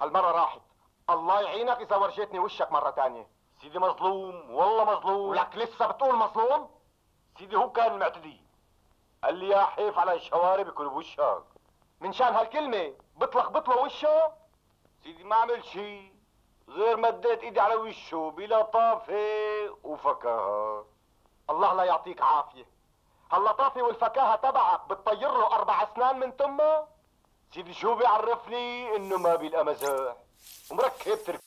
هالمرة راحت. الله يعينك إذا ورجيتني وشك مرة تانية. سيدي مظلوم والله مظلوم. ولك لسه بتقول مظلوم؟ سيدي هو كان المعتدي قال لي يا حيف على الشوارب بيكون بوشك. من شان هالكلمة؟ بتلخبط له وشه؟ سيدي ما عمل شي. غير مديت إيدي على وشه بلطافة وفكاهة. الله لا يعطيك عافية. هاللطافة والفكاهة تبعك بتطير له أربع أسنان من تمه؟ سيدي شو بيعرفني إنه ما مزاح ومركب ترك